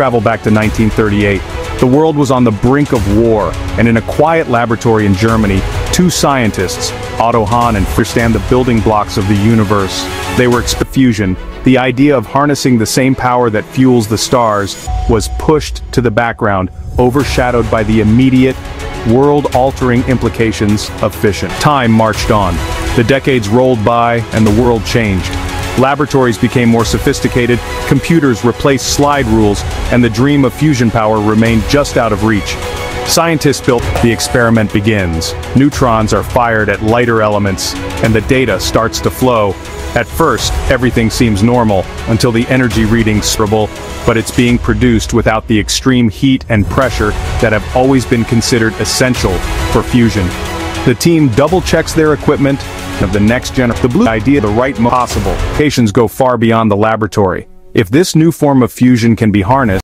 travel back to 1938. The world was on the brink of war, and in a quiet laboratory in Germany, two scientists, Otto Hahn and understand the building blocks of the universe. They were fusion. The idea of harnessing the same power that fuels the stars was pushed to the background, overshadowed by the immediate, world-altering implications of fission. Time marched on. The decades rolled by, and the world changed. Laboratories became more sophisticated, computers replaced slide rules, and the dream of fusion power remained just out of reach. Scientists built, the experiment begins. Neutrons are fired at lighter elements, and the data starts to flow. At first, everything seems normal, until the energy readings scribble, but it's being produced without the extreme heat and pressure that have always been considered essential for fusion. The team double-checks their equipment of the next gen the blue idea the right possible. Patients go far beyond the laboratory. If this new form of fusion can be harnessed,